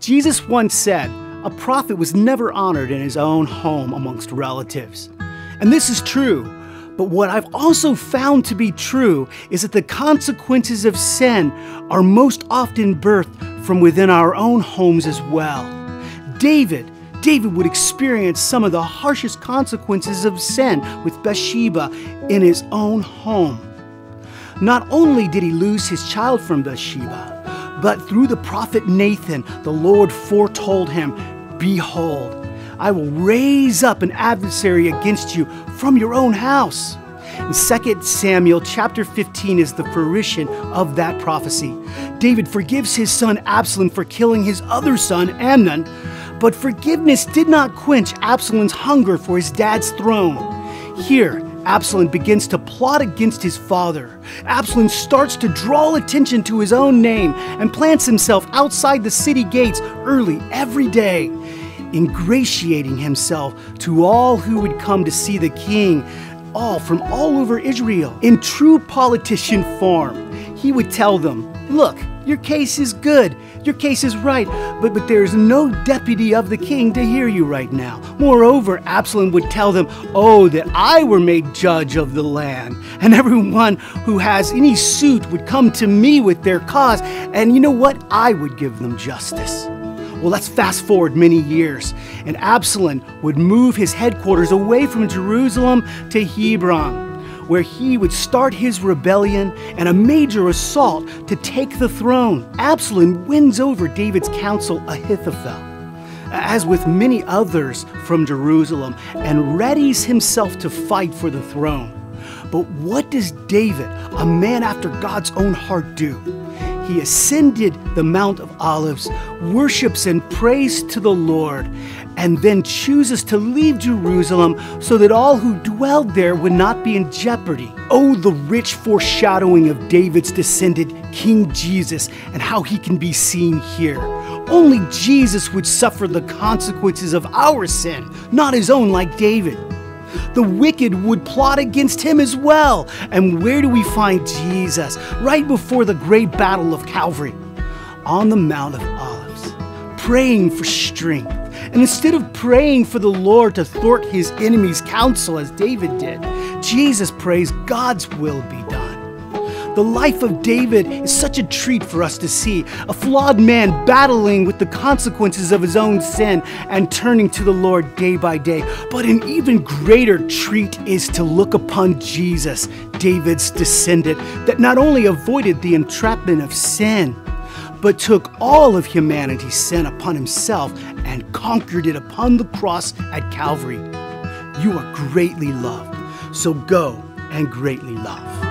Jesus once said, a prophet was never honored in his own home amongst relatives. And this is true. But what I've also found to be true is that the consequences of sin are most often birthed from within our own homes as well. David, David would experience some of the harshest consequences of sin with Bathsheba in his own home. Not only did he lose his child from Bathsheba, but through the prophet Nathan, the Lord foretold him, Behold, I will raise up an adversary against you from your own house. In 2 Samuel chapter 15 is the fruition of that prophecy. David forgives his son Absalom for killing his other son Amnon, but forgiveness did not quench Absalom's hunger for his dad's throne. Here, Absalom begins to plot against his father. Absalom starts to draw attention to his own name and plants himself outside the city gates early every day ingratiating himself to all who would come to see the king, all from all over Israel. In true politician form, he would tell them, Look, your case is good. Your case is right, but, but there is no deputy of the king to hear you right now. Moreover, Absalom would tell them, Oh, that I were made judge of the land. And everyone who has any suit would come to me with their cause. And you know what? I would give them justice. Well, let's fast forward many years, and Absalom would move his headquarters away from Jerusalem to Hebron, where he would start his rebellion and a major assault to take the throne. Absalom wins over David's counsel Ahithophel, as with many others from Jerusalem, and readies himself to fight for the throne. But what does David, a man after God's own heart, do? He ascended the Mount of Olives, worships and prays to the Lord, and then chooses to leave Jerusalem so that all who dwelled there would not be in jeopardy. Oh, the rich foreshadowing of David's descendant, King Jesus, and how he can be seen here. Only Jesus would suffer the consequences of our sin, not his own like David the wicked would plot against him as well. And where do we find Jesus? Right before the great battle of Calvary, on the Mount of Olives, praying for strength. And instead of praying for the Lord to thwart his enemies' counsel as David did, Jesus prays God's will be done. The life of David is such a treat for us to see. A flawed man battling with the consequences of his own sin and turning to the Lord day by day. But an even greater treat is to look upon Jesus, David's descendant, that not only avoided the entrapment of sin, but took all of humanity's sin upon himself and conquered it upon the cross at Calvary. You are greatly loved, so go and greatly love.